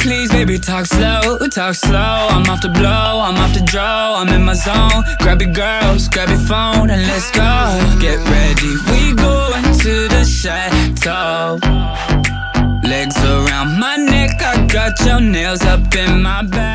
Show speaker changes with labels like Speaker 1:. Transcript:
Speaker 1: please, baby, talk slow, talk slow. I'm off the blow, I'm off the draw, I'm in my zone. Grab your girls, grab your phone, and let's go. Get ready, we go into the chateau. Legs around my neck, I got your nails up in my back.